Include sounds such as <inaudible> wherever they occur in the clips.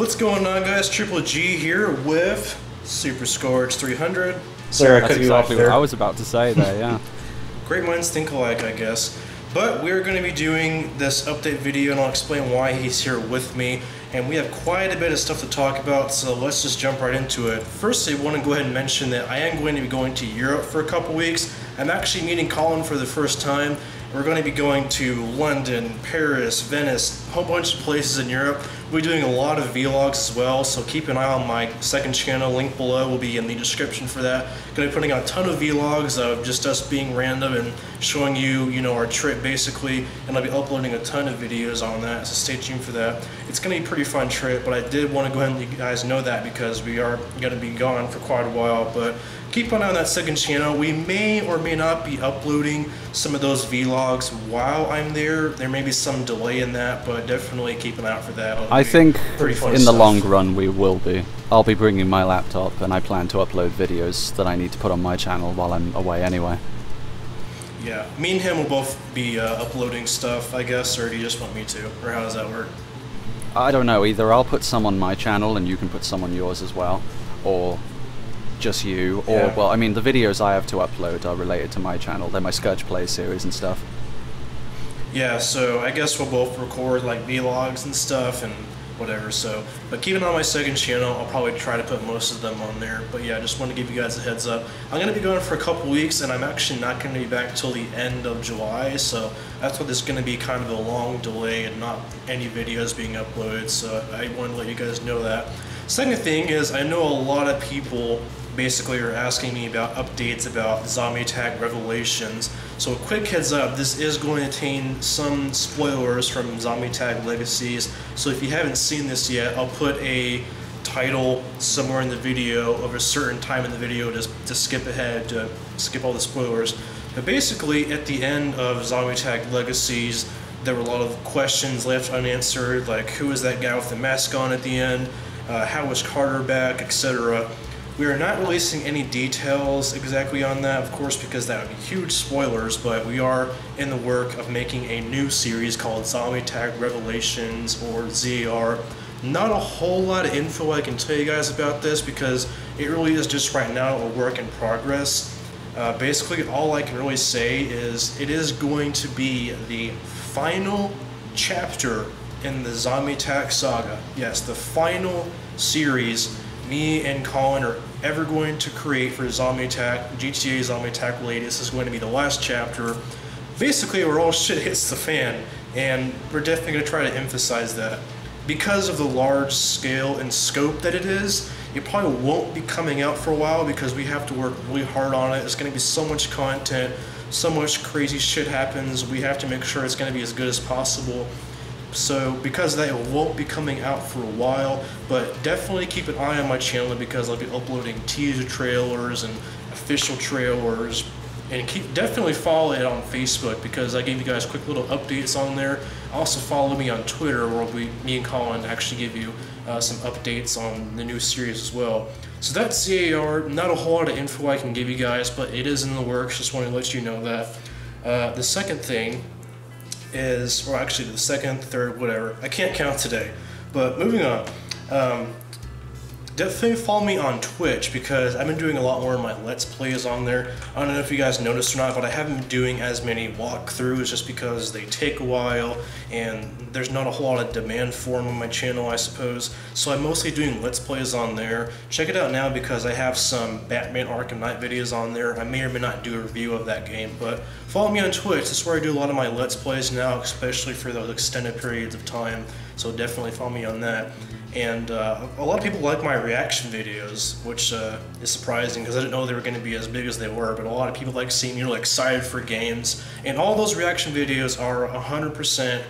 What's going on, guys? Triple G here with Super Scourge 300. Sorry, I That's cut you off exactly there. what I was about to say there, yeah. <laughs> Great minds think alike, I guess. But we're going to be doing this update video, and I'll explain why he's here with me. And we have quite a bit of stuff to talk about, so let's just jump right into it. First, I want to go ahead and mention that I am going to be going to Europe for a couple weeks. I'm actually meeting Colin for the first time. We're going to be going to London, Paris, Venice, a whole bunch of places in Europe. We'll be doing a lot of vlogs as well, so keep an eye on my second channel. Link below will be in the description for that. Going to be putting out a ton of vlogs of just us being random and showing you, you know, our trip basically. And I'll be uploading a ton of videos on that, so stay tuned for that. It's going to be a pretty fun trip, but I did want to go ahead and let you guys know that because we are going to be gone for quite a while. But keep an eye on that second channel. We may or may not be uploading some of those vlogs while I'm there. There may be some delay in that, but definitely keep an eye out for that. It'll I think in the long run we will be. I'll be bringing my laptop and I plan to upload videos that I need to put on my channel while I'm away anyway. Yeah, me and him will both be uh, uploading stuff, I guess, or do you just want me to? Or how does that work? I don't know, either I'll put some on my channel and you can put some on yours as well, or just you, or, Yeah. well, I mean, the videos I have to upload are related to my channel. They're my Scourge Play series and stuff. Yeah, so I guess we'll both record like vlogs and stuff and whatever. So, but keep it on my second channel. I'll probably try to put most of them on there. But yeah, I just want to give you guys a heads up. I'm gonna be going for a couple weeks, and I'm actually not gonna be back till the end of July. So that's why there's gonna be kind of a long delay and not any videos being uploaded. So I want to let you guys know that. Second thing is, I know a lot of people basically are asking me about updates about Zombie Attack Revelations. So a quick heads up, this is going to contain some spoilers from Zombie Attack Legacies. So if you haven't seen this yet, I'll put a title somewhere in the video of a certain time in the video to, to skip ahead, to skip all the spoilers. But basically, at the end of Zombie Attack Legacies, there were a lot of questions left unanswered, like who is that guy with the mask on at the end, uh, how was Carter back, etc. We are not releasing any details exactly on that, of course, because that would be huge spoilers, but we are in the work of making a new series called Zombie Attack Revelations or ZAR. Not a whole lot of info I can tell you guys about this because it really is just right now a work in progress. Uh, basically, all I can really say is it is going to be the final chapter in the Zombie Attack saga. Yes, the final series me and Colin are ever going to create for Zombie Attack, GTA Zombie Attack related. This is going to be the last chapter. Basically, where all <laughs> shit hits the fan, and we're definitely going to try to emphasize that. Because of the large scale and scope that it is, it probably won't be coming out for a while because we have to work really hard on it. It's going to be so much content, so much crazy shit happens. We have to make sure it's going to be as good as possible. So because that, won't be coming out for a while, but definitely keep an eye on my channel because I'll be uploading teaser trailers and official trailers. And keep definitely follow it on Facebook because I gave you guys quick little updates on there. Also follow me on Twitter where we, me and Colin actually give you uh, some updates on the new series as well. So that's ZAR. Not a whole lot of info I can give you guys, but it is in the works. Just want to let you know that. Uh, the second thing is, or actually the second, third, whatever. I can't count today. But moving on. Um, definitely follow me on Twitch because I've been doing a lot more of my Let's Plays on there. I don't know if you guys noticed or not, but I haven't been doing as many walkthroughs just because they take a while and there's not a whole lot of demand for them on my channel, I suppose. So I'm mostly doing Let's Plays on there. Check it out now because I have some Batman Arkham Knight videos on there. I may or may not do a review of that game, but follow me on Twitch. That's where I do a lot of my Let's Plays now, especially for those extended periods of time. So definitely follow me on that. And uh, a lot of people like my reaction videos, which uh, is surprising because I didn't know they were going to be as big as they were. But a lot of people like seeing me like excited for games, and all those reaction videos are 100%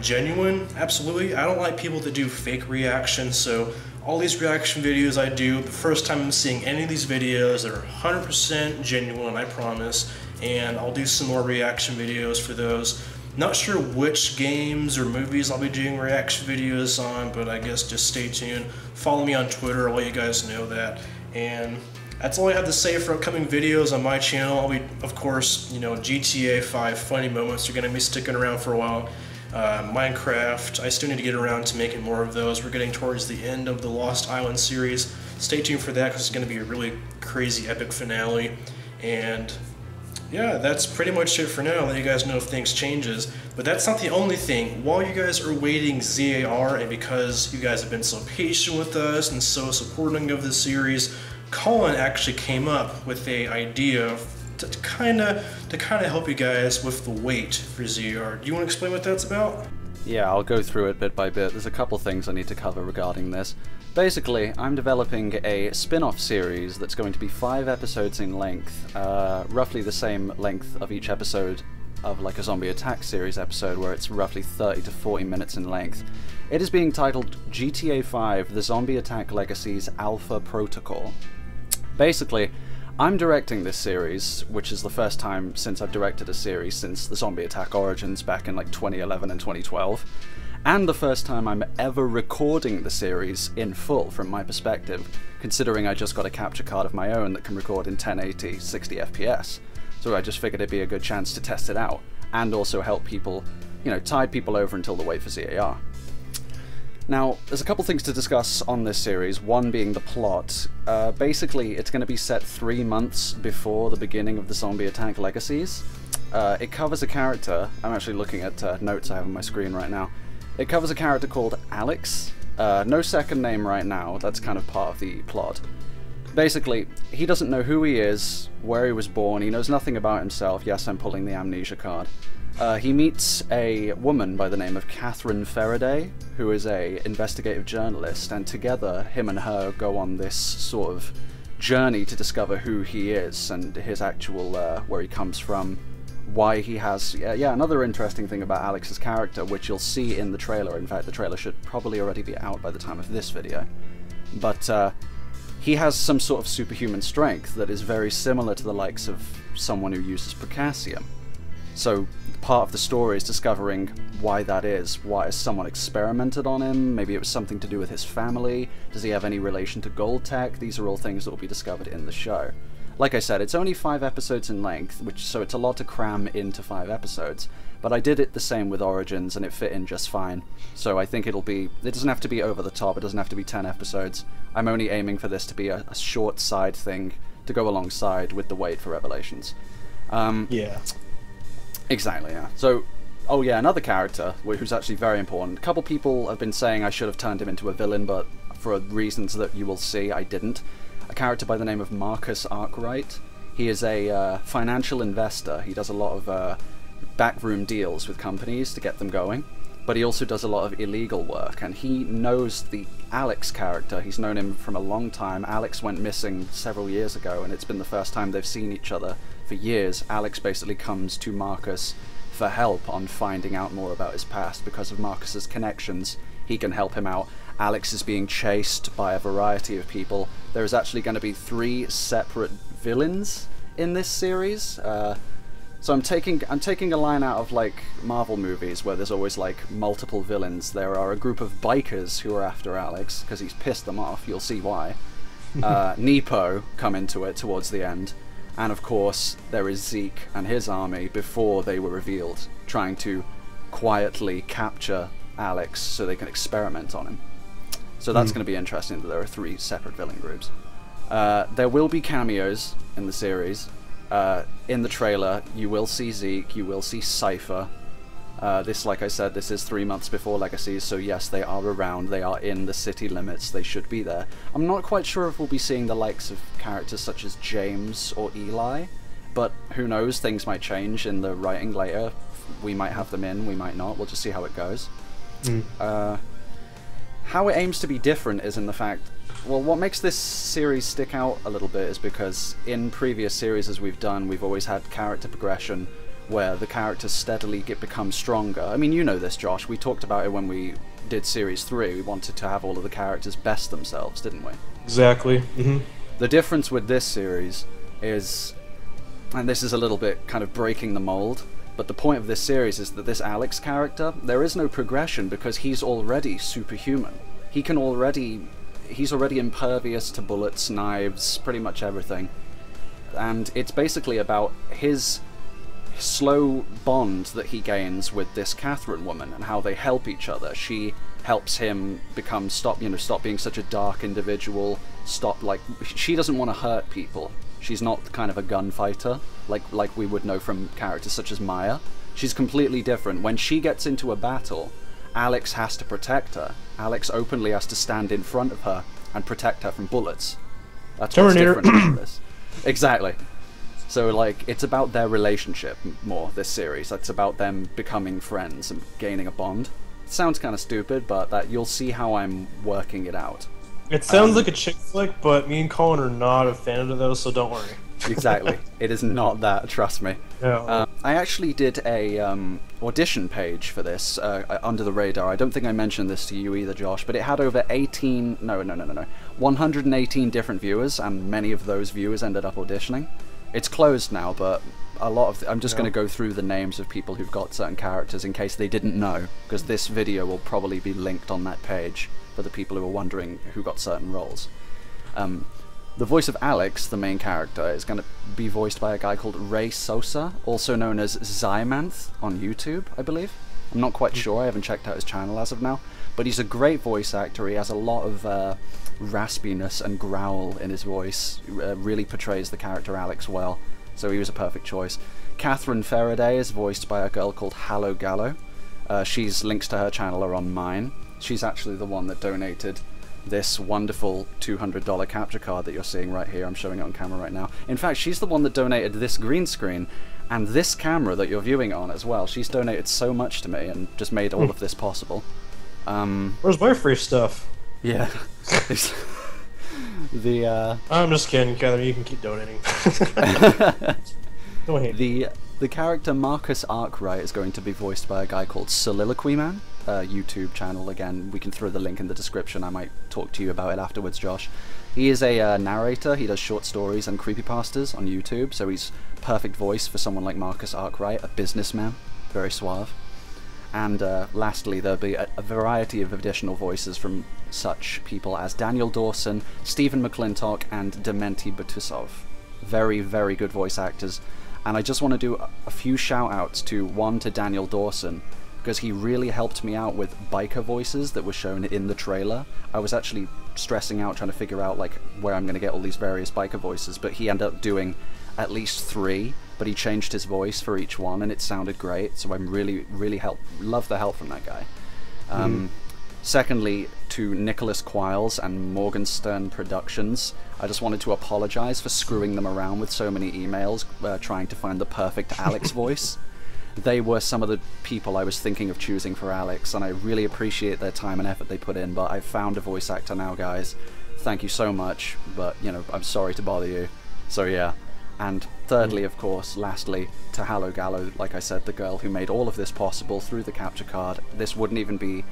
genuine. Absolutely, I don't like people that do fake reactions. So all these reaction videos I do, the first time I'm seeing any of these videos, they're 100% genuine. I promise. And I'll do some more reaction videos for those. Not sure which games or movies I'll be doing reaction videos on, but I guess just stay tuned. Follow me on Twitter, I'll let you guys know that. And that's all I have to say for upcoming videos on my channel. I'll be, of course, you know, GTA 5 funny moments are going to be sticking around for a while. Uh, Minecraft, I still need to get around to making more of those. We're getting towards the end of the Lost Island series. Stay tuned for that because it's going to be a really crazy epic finale. And yeah, that's pretty much it for now. I'll let you guys know if things changes. But that's not the only thing. While you guys are waiting ZAR, and because you guys have been so patient with us and so supporting of the series, Colin actually came up with a idea to kind of to kind of help you guys with the wait for ZAR. Do you want to explain what that's about? Yeah, I'll go through it bit by bit. There's a couple things I need to cover regarding this. Basically, I'm developing a spin off series that's going to be five episodes in length, uh, roughly the same length of each episode of like a zombie attack series episode, where it's roughly 30 to 40 minutes in length. It is being titled GTA 5 The Zombie Attack Legacies Alpha Protocol. Basically, I'm directing this series, which is the first time since I've directed a series since the Zombie Attack Origins back in like 2011 and 2012 and the first time I'm ever recording the series in full from my perspective, considering I just got a capture card of my own that can record in 1080 60 FPS. So I just figured it'd be a good chance to test it out, and also help people, you know, tide people over until the wait for ZAR. Now, there's a couple things to discuss on this series, one being the plot. Uh, basically, it's going to be set three months before the beginning of the Zombie Attack Legacies. Uh, it covers a character, I'm actually looking at uh, notes I have on my screen right now, it covers a character called Alex. Uh, no second name right now, that's kind of part of the plot. Basically, he doesn't know who he is, where he was born, he knows nothing about himself. Yes, I'm pulling the amnesia card. Uh, he meets a woman by the name of Katherine Faraday, who is a investigative journalist, and together, him and her go on this sort of journey to discover who he is and his actual uh, where he comes from, why he has yeah, another interesting thing about Alex's character which you'll see in the trailer. In fact the trailer should probably already be out by the time of this video. But uh, he has some sort of superhuman strength that is very similar to the likes of someone who uses potassium. So part of the story is discovering why that is. Why has someone experimented on him? Maybe it was something to do with his family. Does he have any relation to Gold Tech? these are all things that will be discovered in the show like I said, it's only five episodes in length, which so it's a lot to cram into five episodes. But I did it the same with Origins, and it fit in just fine. So I think it'll be. It doesn't have to be over the top. It doesn't have to be ten episodes. I'm only aiming for this to be a, a short side thing to go alongside with the wait for Revelations. Um, yeah. Exactly. Yeah. So Oh yeah, another character who's actually very important. A couple people have been saying I should have turned him into a villain, but for reasons that you will see, I didn't a character by the name of Marcus Arkwright. He is a uh, financial investor. He does a lot of uh, backroom deals with companies to get them going, but he also does a lot of illegal work. And he knows the Alex character. He's known him from a long time. Alex went missing several years ago, and it's been the first time they've seen each other for years. Alex basically comes to Marcus for help on finding out more about his past because of Marcus's connections. He can help him out, Alex is being chased by a variety of people. There is actually going to be three separate villains in this series. Uh, so I'm taking I'm taking a line out of like Marvel movies where there's always like multiple villains. There are a group of bikers who are after Alex because he's pissed them off. You'll see why. <laughs> Uh, Nepo come into it towards the end, and of course there is Zeke and his army before they were revealed, trying to quietly capture Alex so they can experiment on him. So that's mm. going to be interesting that there are three separate villain groups. Uh, there will be cameos in the series. Uh, in the trailer, you will see Zeke, you will see Cypher. Uh, this, like I said, this is three months before Legacies, so yes, they are around, they are in the city limits, they should be there. I'm not quite sure if we'll be seeing the likes of characters such as James or Eli, but who knows, things might change in the writing later. We might have them in, we might not, we'll just see how it goes. Mm. How it aims to be different is in the fact, well, what makes this series stick out a little bit is because in previous series as we've done, we've always had character progression where the characters steadily get become stronger. I mean, you know this, Josh. We talked about it when we did series three. We wanted to have all of the characters best themselves, didn't we? Exactly. Mm-hmm. The difference with this series is, and this is a little bit kind of breaking the mold, but the point of this series is that this Alex character, there is no progression because he's already superhuman. He can already... He's already impervious to bullets, knives, pretty much everything. And it's basically about his slow bond that he gains with this Katherine woman and how they help each other. She helps him become stop you know stop being such a dark individual stop like she doesn't want to hurt people she's not kind of a gunfighter like like we would know from characters such as maya. She's completely different. When she gets into a battle alex has to protect her. Alex openly has to stand in front of her and protect her from bullets. That's what's different about <clears throat> this. Exactly. So like it's about their relationship more this series. It's about them becoming friends and gaining a bond. It sounds kind of stupid, but that you'll see how I'm working it out. It sounds Um, like a chick flick, but me and Colin are not a fan of those, so don't worry. <laughs> Exactly. it is not that. Trust me. Yeah. Um, I actually did a um, audition page for this uh, uh, under the radar. I don't think I mentioned this to you either, Josh, but it had over 18, no, no, no, no, no, 118 different viewers, and many of those viewers ended up auditioning. It's closed now, but a lot of I'm just Yeah. going to go through the names of people who've got certain characters in case they didn't know, because this video will probably be linked on that page for the people who are wondering who got certain roles. Um, the voice of Alex, the main character, is going to be voiced by a guy called Rey Sosa, also known as Xymanth on YouTube, I believe. I'm not quite sure, I haven't checked out his channel as of now. But he's a great voice actor, he has a lot of uh, raspiness and growl in his voice, uh, really portrays the character Alex well, so he was a perfect choice. Katherine Faraday is voiced by a girl called hallowgallow. Uh, she's links to her channel are on mine. She's actually the one that donated this wonderful $200 capture card that you're seeing right here. I'm showing it on camera right now. In fact, she's the one that donated this green screen and this camera that you're viewing on as well. She's donated so much to me and just made all of this possible. Um, Where's my free stuff? yeah. <laughs> <laughs> the uh, I'm just kidding, Katherine. You can keep donating. <laughs> Don't hate. The the character Marcus Arkwright is going to be voiced by a guy called Soliloquy Man, a YouTube channel. Again, we can throw the link in the description. I might talk to you about it afterwards, Josh. He is a uh, narrator. He does short stories and creepypastas on YouTube, so he's perfect voice for someone like Marcus Arkwright, a businessman, very suave. And uh, lastly, there'll be a, a variety of additional voices from such people as Daniel Dawson, Steven McClintock, and Dementi Butusov. Very, very good voice actors. And I just want to do a, a few shout outs to one to Daniel Dawson, because he really helped me out with biker voices that were shown in the trailer. I was actually stressing out trying to figure out like where I'm going to get all these various biker voices, but he ended up doing at least three, but he changed his voice for each one, and it sounded great. So I'm really, really help love the help from that guy. Um, Secondly, to Nicolas Quiles and Morgenstern Productions, I just wanted to apologize for screwing them around with so many emails, uh, trying to find the perfect Alex <laughs> voice. They were some of the people I was thinking of choosing for Alex, and I really appreciate their time and effort they put in. But I've found a voice actor now, guys. Thank you so much, but you know, I'm sorry to bother you. So yeah. And thirdly, of course, lastly, to hallowgallow, like I said, the girl who made all of this possible through the capture card. This wouldn't even be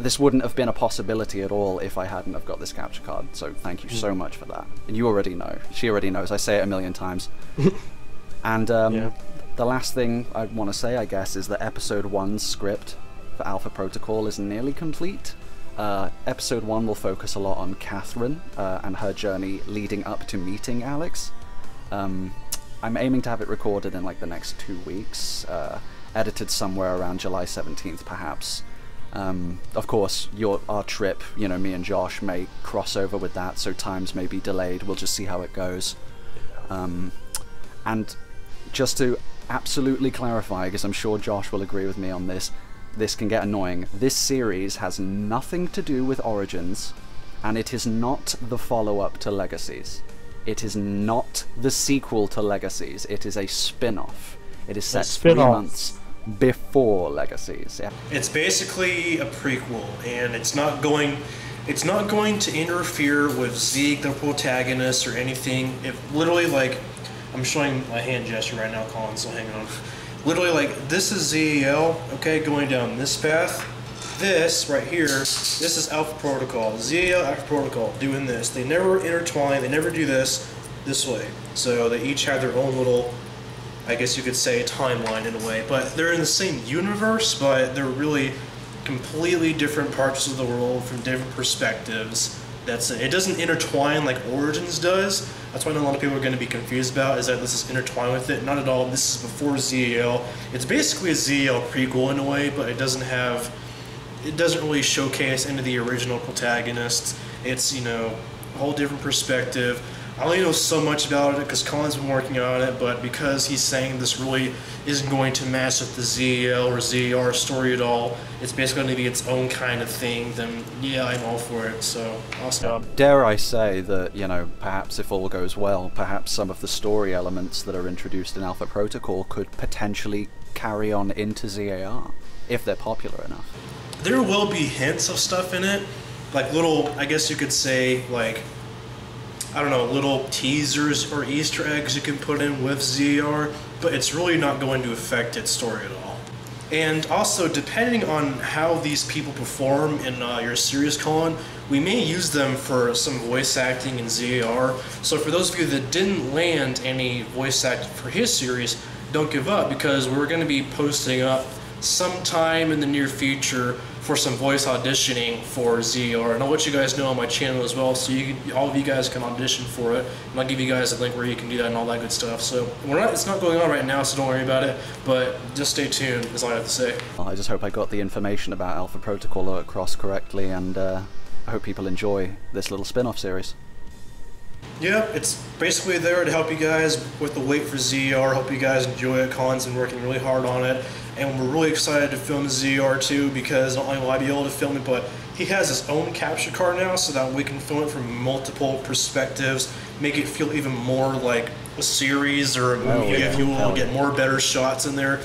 this wouldn't have been a possibility at all if I hadn't have got this capture card. So thank you so much for that. And you already know. She already knows. I say it a million times. <laughs> and um, Yeah. the last thing I want to say, I guess, is that episode one's script for Alpha Protocol is nearly complete. Uh, episode one will focus a lot on Katherine uh, and her journey leading up to meeting Alex. Um, I'm aiming to have it recorded in like the next two weeks, uh, edited somewhere around July 17th, perhaps. Um, of course, your our trip, you know, me and Josh may cross over with that, so times may be delayed. We'll just see how it goes. Um, and just to absolutely clarify, because I'm sure Josh will agree with me on this, this can get annoying. This series has nothing to do with Origins, and it is not the follow up to Legacies. It is not the sequel to Legacies. It is a spin off. It is set three months before Legacies. Yeah. It's basically a prequel, and it's not going. It's not going to interfere with Zeke, the protagonist, or anything. If literally, like, I'm showing my hand gesture right now, Colin. So hang on. Literally, like, this is ZEL. Okay, going down this path. This right here, this is Alpha Protocol. ZEL Alpha Protocol doing this. They never intertwine. They never do this this way. So they each have their own little I guess you could say timeline in a way, but they're in the same universe, but they're really completely different parts of the world from different perspectives. That's it. It doesn't intertwine like Origins does, That's why a lot of people are going to be confused about is that this is intertwined with it. Not at all. This is before ZAL. It's basically a ZAL prequel in a way, but it doesn't have. It doesn't really showcase any of the original protagonists. It's you know a whole different perspective. I only know so much about it because Colin's been working on it, but because he's saying this really isn't going to match with the ZL or ZR story at all, it's basically going to be its own kind of thing, then yeah, I'm all for it. So, awesome. Um, dare I say that, you know, perhaps if all goes well, perhaps some of the story elements that are introduced in Alpha Protocol could potentially carry on into ZAR, if they're popular enough. There will be hints of stuff in it, like little, I guess you could say, like I don't know, little teasers or Easter eggs you can put in with ZR, but it's really not going to affect its story at all. And also, depending on how these people perform in uh, your series, Colin, we may use them for some voice acting in ZAR. So for those of you that didn't land any voice acting for his series, don't give up because we're going to be posting up sometime in the near future for some voice auditioning for ZR. And I'll let you guys know on my channel as well, so you can, all of you guys can audition for it. And I'll give you guys a link where you can do that and all that good stuff. So we're not, it's not going on right now, so don't worry about it. But just stay tuned. Is all I have to say. Well, I just hope I got the information about Alpha Protocol across correctly, and uh, I hope people enjoy this little spin-off series. Yeah, it's basically there to help you guys with the wait for ZR. Hope you guys enjoy it. Colin's been working really hard on it, and we're really excited to film the ZR2 because not only will I be able to film it, but he has his own capture card now, so that we can film it from multiple perspectives, make it feel even more like a series or a movie, oh, if you will, get more better shots in there.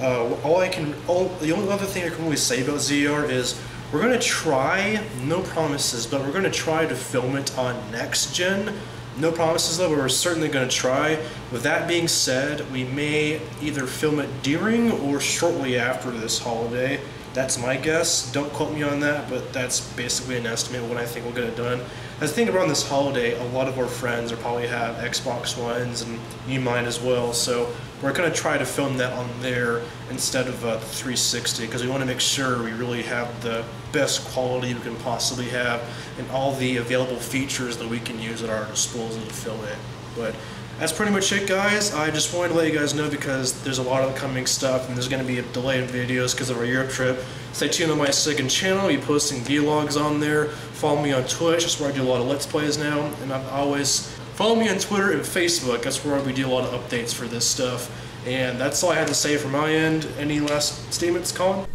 Uh, all I can, all the only other thing I can really say about ZR is we're going to try, no promises, but we're going to try to film it on next gen. No promises though, but we're certainly going to try. With that being said, we may either film it during or shortly after this holiday. That's my guess. Don't quote me on that, but that's basically an estimate of when I think we'll get it done. I think around this holiday, a lot of our friends are probably have Xbox Ones, and you might as well. So we're going to try to film that on there instead of uh, 360 because we want to make sure we really have the best quality we can possibly have and all the available features that we can use at our disposal to film it. But that's pretty much it guys. I just wanted to let you guys know because there's a lot of coming stuff and there's going to be a delay in videos because of our Europe trip. Stay tuned on my second channel. I'll be posting vlogs on there. Follow me on Twitch. That's where I do a lot of Let's Plays now. And I'm always follow me on Twitter and Facebook. That's where we do a lot of updates for this stuff. And that's all I had to say from my end. Any last statements, Colin?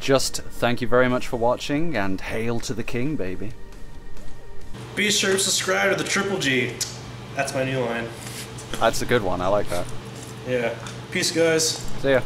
Just thank you very much for watching and hail to the king, baby. Be sure to subscribe to the Triple G. That's my new line. That's a good one. I like that. Yeah. Peace, guys. See ya.